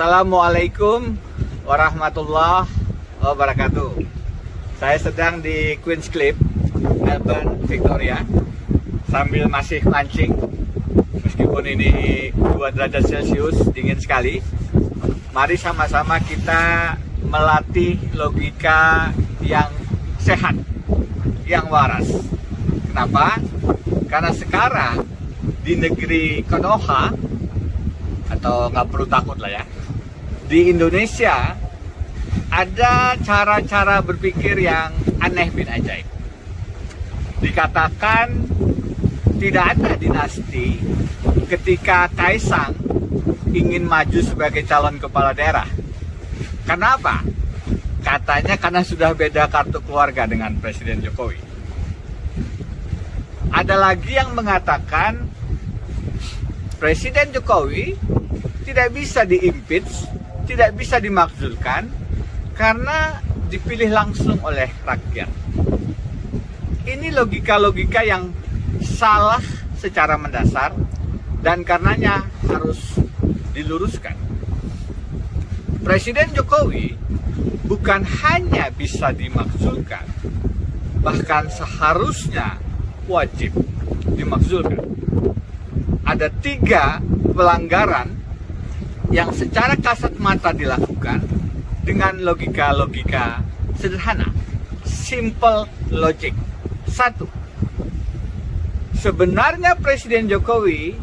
Assalamualaikum warahmatullahi wabarakatuh. Saya sedang di Queen's Cliff, Melbourne, Victoria, sambil masih mancing. Meskipun ini 2 derajat Celcius, dingin sekali. Mari sama-sama kita melatih logika yang sehat, yang waras. Kenapa? Karena sekarang di negeri Konoha atau nggak perlu takut lah ya di Indonesia ada cara-cara berpikir yang aneh bin ajaib. Dikatakan tidak ada dinasti ketika Kaisang ingin maju sebagai calon kepala daerah. Kenapa? katanya karena sudah beda kartu keluarga dengan Presiden Jokowi. Ada lagi yang mengatakan Presiden Jokowi tidak bisa diimpeach, tidak bisa dimakzulkan karena dipilih langsung oleh rakyat. Ini logika-logika yang salah secara mendasar dan karenanya harus diluruskan. Presiden Jokowi bukan hanya bisa dimakzulkan, bahkan seharusnya wajib dimakzulkan ada tiga pelanggaran yang secara kasat mata dilakukan dengan logika-logika sederhana. Simple logic. Satu, sebenarnya Presiden Jokowi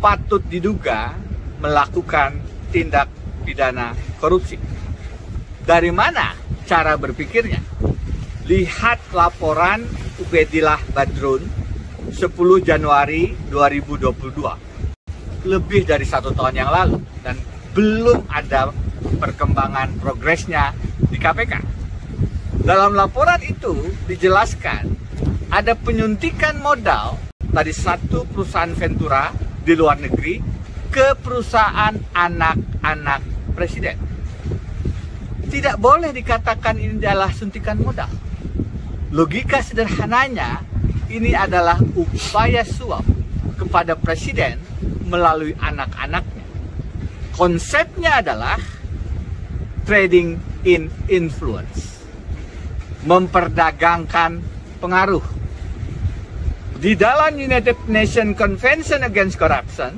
patut diduga melakukan tindak pidana korupsi. Dari mana cara berpikirnya? Lihat laporan Ubedillah Badrun 10 Januari 2022 lebih dari satu tahun yang lalu dan belum ada perkembangan progresnya di KPK dalam laporan itu dijelaskan ada penyuntikan modal dari satu perusahaan Ventura di luar negeri ke perusahaan anak-anak presiden. Tidak boleh dikatakan ini adalah suntikan modal. Logika sederhananya ini adalah upaya suap kepada presiden melalui anak-anaknya. Konsepnya adalah trading in influence. Memperdagangkan pengaruh. Di dalam United Nations Convention Against Corruption,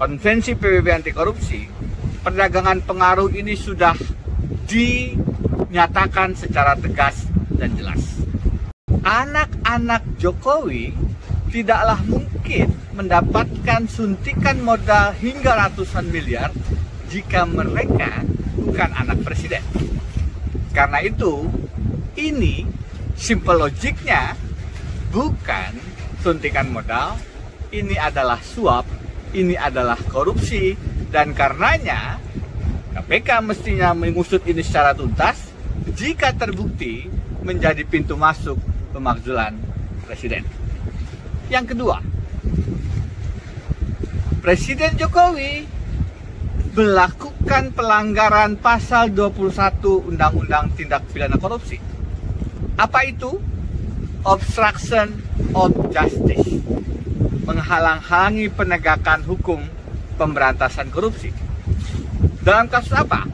Konvensi PBB anti korupsi, perdagangan pengaruh ini sudah dinyatakan secara tegas dan jelas anak-anak Jokowi tidaklah mungkin mendapatkan suntikan modal hingga ratusan miliar jika mereka bukan anak presiden. Karena itu, ini simple logiknya bukan suntikan modal, ini adalah suap, ini adalah korupsi, dan karenanya KPK mestinya mengusut ini secara tuntas jika terbukti menjadi pintu masuk pemakzulan presiden. Yang kedua, Presiden Jokowi melakukan pelanggaran pasal 21 Undang-Undang Tindak Pidana Korupsi. Apa itu? Obstruction of Justice. Menghalang-halangi penegakan hukum pemberantasan korupsi. Dalam kasus apa?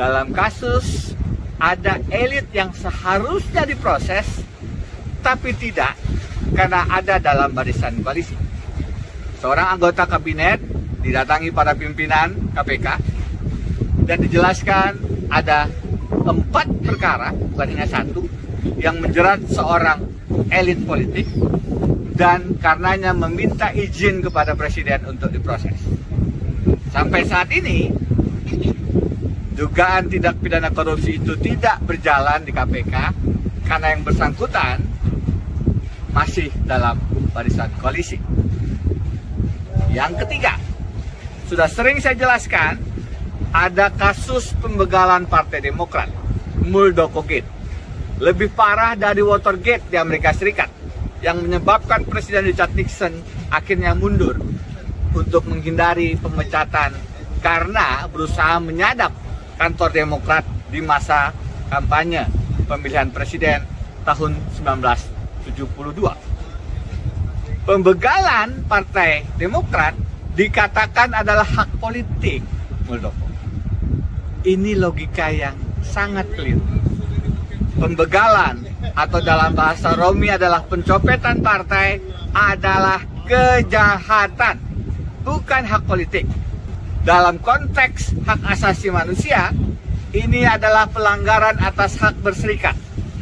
Dalam kasus ada elit yang seharusnya diproses tapi tidak karena ada dalam barisan koalisi. Seorang anggota kabinet didatangi para pimpinan KPK dan dijelaskan ada empat perkara, bukan hanya satu, yang menjerat seorang elit politik dan karenanya meminta izin kepada presiden untuk diproses. Sampai saat ini dugaan tindak pidana korupsi itu tidak berjalan di KPK karena yang bersangkutan masih dalam barisan koalisi. Yang ketiga, sudah sering saya jelaskan, ada kasus pembegalan Partai Demokrat, Muldoko Gate. Lebih parah dari Watergate di Amerika Serikat, yang menyebabkan Presiden Richard Nixon akhirnya mundur untuk menghindari pemecatan karena berusaha menyadap kantor Demokrat di masa kampanye pemilihan presiden tahun 1972. Pembegalan Partai Demokrat dikatakan adalah hak politik, Muldoko. Ini logika yang sangat keliru. Pembegalan atau dalam bahasa Romi adalah pencopetan partai adalah kejahatan, bukan hak politik. Dalam konteks hak asasi manusia, ini adalah pelanggaran atas hak berserikat,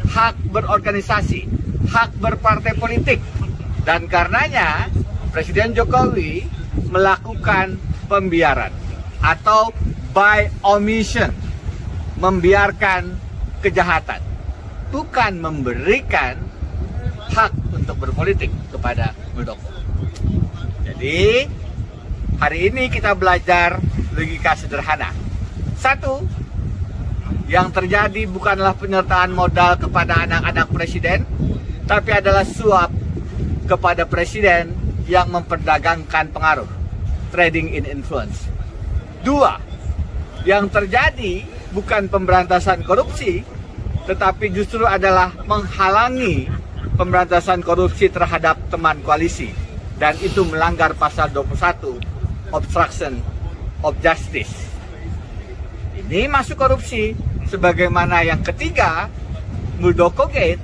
hak berorganisasi, hak berpartai politik. Dan karenanya Presiden Jokowi melakukan pembiaran atau by omission membiarkan kejahatan bukan memberikan hak untuk berpolitik kepada Muldoko. Jadi hari ini kita belajar logika sederhana. Satu, yang terjadi bukanlah penyertaan modal kepada anak-anak presiden, tapi adalah suap kepada presiden yang memperdagangkan pengaruh, trading in influence. Dua, yang terjadi bukan pemberantasan korupsi, tetapi justru adalah menghalangi pemberantasan korupsi terhadap teman koalisi dan itu melanggar pasal 21 obstruction of justice. Ini masuk korupsi sebagaimana yang ketiga Muldoko Gate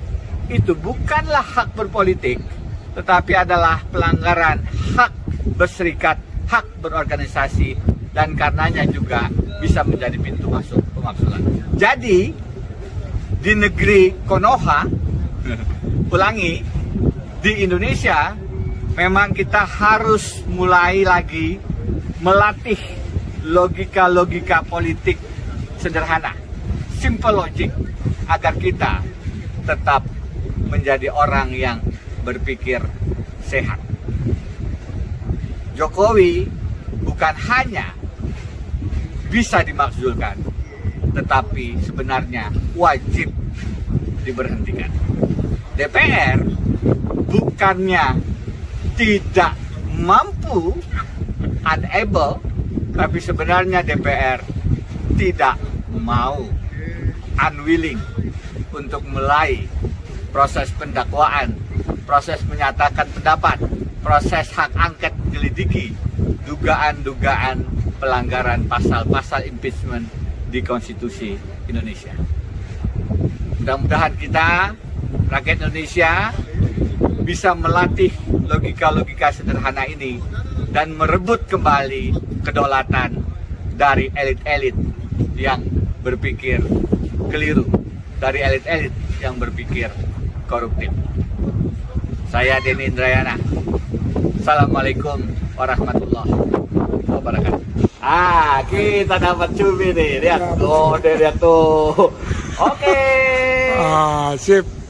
itu bukanlah hak berpolitik tetapi adalah pelanggaran hak berserikat, hak berorganisasi dan karenanya juga bisa menjadi pintu masuk pemaksulan. Jadi di negeri Konoha, ulangi, di Indonesia memang kita harus mulai lagi melatih logika-logika politik sederhana, simple logic, agar kita tetap menjadi orang yang berpikir sehat. Jokowi bukan hanya bisa dimaksudkan, tetapi sebenarnya wajib diberhentikan. DPR bukannya tidak mampu, unable, tapi sebenarnya DPR tidak mau, unwilling untuk mulai proses pendakwaan, proses menyatakan pendapat, proses hak angket menyelidiki dugaan-dugaan pelanggaran pasal-pasal impeachment di konstitusi Indonesia. Mudah-mudahan kita, rakyat Indonesia, bisa melatih logika-logika sederhana ini dan merebut kembali kedaulatan dari elit-elit yang berpikir keliru, dari elit-elit yang berpikir koruptif. Saya Denny Indrayana. Assalamualaikum warahmatullahi wabarakatuh. Ah, kita dapat cumi nih. Lihat. Oh, deh lihat tuh. Oke. Okay. Ah, sip.